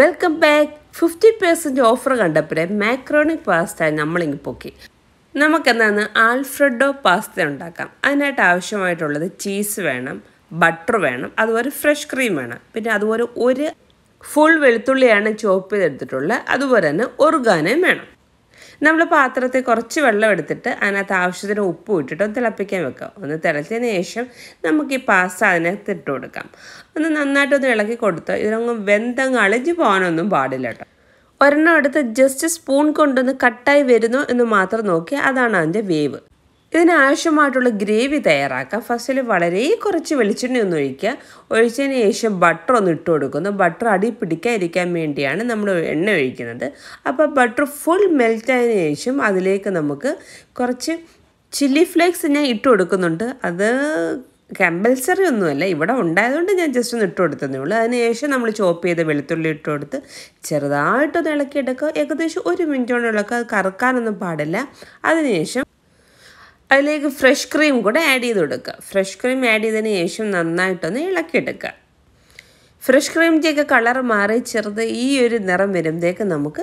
Welcome back fifty percent offer കണ്ടപ്പോഴേ മാക്രോണിക് pasta നമ്മളിങ്ങ് പൊക്കി. നമുക്കെന്താണ് ആൽഫ്രെഡോ പാസ്ത ഉണ്ടാക്കാം. അതിനായിട്ട് ആവശ്യമായിട്ടുള്ളത് ചീസ് വേണം ബട്ടർ വേണം അതുപോലെ ഫ്രഷ് ക്രീം വേണം. പിന്നെ അതുപോലെ ഒരു ഫുൾ വെളുത്തുള്ളിയാണ് ചോപ്പ് ചെയ്തെടുത്തിട്ടുള്ളത്. അതുപോലെ തന്നെ ഒറുഗാനയും വേണം. നമ്മൾ പാത്രത്തിൽ കുറച്ച് വെള്ളം എടുത്തിട്ട് അതിനകത്ത് ആവശ്യത്തിന് ഉപ്പ് ഇട്ടിട്ട് തിളപ്പിക്കാൻ വെക്കാം ഒന്ന് തിളച്ചതിന് ശേഷം നമുക്ക് ഈ പാസ്ത അതിനകത്ത് ഇട്ട് കൊടുക്കാം. ഒന്ന് നന്നായിട്ടൊന്ന് ഇളക്കി കൊടുത്തോ ഇതിനൊന്നും വെന്തങ്ങ് അളിഞ്ഞു പോകാനൊന്നും പാടില്ല കേട്ടോ. ഒരെണ്ണം എടുത്ത് ജസ്റ്റ് സ്പൂൺ കൊണ്ടൊന്ന് കട്ടായി വരുന്നു എന്ന് മാത്രം നോക്കി അതാണ് അതിന്റെ വേവ്. ഇതിനാവശ്യമായിട്ടുള്ള ഗ്രേവി തയ്യാറാക്കാം. ഫസ്റ്റിൽ വളരെ കുറച്ച് വെളിച്ചെണ്ണ ഒന്ന് ഒഴിക്കുക. ഒഴിച്ചതിന് ശേഷം ബട്ടർ ഒന്ന് ഇട്ട് കൊടുക്കുന്നു. ബട്ടർ അടി പിടിക്കാതിരിക്കാൻ വേണ്ടിയാണ് നമ്മൾ എണ്ണ ഒഴിക്കുന്നത്. അപ്പോൾ ബട്ടർ ഫുൾ മെൽറ്റായതിനു ശേഷം അതിലേക്ക് നമുക്ക് കുറച്ച് ചില്ലി ഫ്ലേക്സ് ഞാൻ ഇട്ട് കൊടുക്കുന്നുണ്ട്. അത് കമ്പൽസറി ഒന്നുമല്ല. ഇവിടെ ഉണ്ടായതുകൊണ്ട് ഞാൻ ജസ്റ്റ് ഒന്ന് ഇട്ട് കൊടുത്തതേ ഉള്ളൂ. അതിനുശേഷം നമ്മൾ ചോപ്പ് ചെയ്ത വെളുത്തുള്ളി ഇട്ട് കൊടുത്ത് ചെറുതായിട്ടൊന്ന് ഇളക്കിയെടുക്കുക. ഏകദേശം ഒരു മിനിറ്റോളം ഇളക്കുക. അത് കറക്കാനൊന്നും പാടില്ല. അതിനുശേഷം അതിലേക്ക് ഫ്രഷ് ക്രീം കൂടെ ആഡ് ചെയ്ത് കൊടുക്കുക. ഫ്രഷ് ക്രീം ആഡ് ചെയ്തതിന് ശേഷം നന്നായിട്ടൊന്ന് ഇളക്കിയെടുക്കുക ഫ്രഷ് ക്രീമിന്റെയൊക്കെ കളർ മാറി ചെറുത് ഈ ഒരു നിറം വരുമ്പോഴേക്ക് നമുക്ക്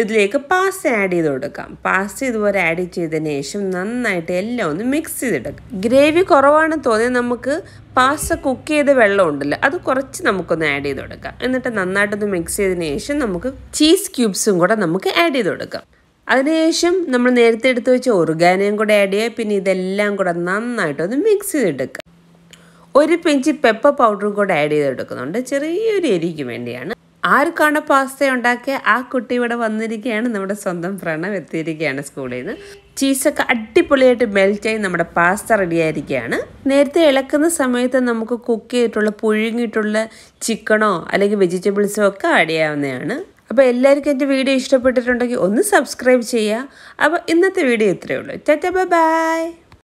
ഇതിലേക്ക് പാസ്ത ആഡ് ചെയ്ത് കൊടുക്കാം. പാസ്ത ഇതുപോലെ ആഡ് ചെയ്തതിന് ശേഷം നന്നായിട്ട് എല്ലാം ഒന്ന് മിക്സ് ചെയ്തെടുക്കാം ഗ്രേവി കുറവാണെന്ന് തോന്നി നമുക്ക് പാസ്ത കുക്ക് ചെയ്ത വെള്ളം ഉണ്ടല്ലോ അത് കുറച്ച് നമുക്കൊന്ന് ആഡ് ചെയ്ത് കൊടുക്കാം. എന്നിട്ട് നന്നായിട്ടൊന്ന് മിക്സ് ചെയ്തതിന് ശേഷം നമുക്ക് ചീസ് ക്യൂബ്സും കൂടെ നമുക്ക് ആഡ് ചെയ്ത് കൊടുക്കാം. അതിനുശേഷം നമ്മൾ നേരത്തെ എടുത്ത് വെച്ച ഒറുഗാനയും കൂടെ ആഡ് ചെയ്യുക. പിന്നെ ഇതെല്ലാം കൂടെ നന്നായിട്ടൊന്ന് മിക്സ് ചെയ്തെടുക്കുക. ഒരു പിഞ്ച് പെപ്പർ പൗഡറും കൂടെ ആഡ് ചെയ്തെടുക്കുന്നുണ്ട്. ചെറിയൊരു എരിക്ക് വേണ്ടിയാണ്. ആർക്കാണ് പാസ്ത ഉണ്ടാക്കിയ ആ കുട്ടി ഇവിടെ വന്നിരിക്കുകയാണ്. നമ്മുടെ സ്വന്തം പ്രണം എത്തിയിരിക്കുകയാണ് സ്കൂളിൽ നിന്ന്. ചീസൊക്കെ അടിപൊളിയായിട്ട് മെൽറ്റായി നമ്മുടെ പാസ്ത റെഡി ആയിരിക്കുകയാണ്. നേരത്തെ ഇളക്കുന്ന സമയത്ത് നമുക്ക് കുക്ക് ചെയ്തിട്ടുള്ള പുഴുങ്ങിയിട്ടുള്ള ചിക്കനോ അല്ലെങ്കിൽ വെജിറ്റബിൾസോ ഒക്കെ ആഡ് ചെയ്യാവുന്നതാണ്. അപ്പോൾ എല്ലാവർക്കും എന്റെ വീഡിയോ ഇഷ്ടപ്പെട്ടിട്ടുണ്ടെങ്കിൽ ഒന്ന് സബ്സ്ക്രൈബ് ചെയ്യുക. അപ്പോൾ ഇന്നത്തെ വീഡിയോ ഇത്രയേ ഉള്ളൂ. ടാറ്റ ബൈ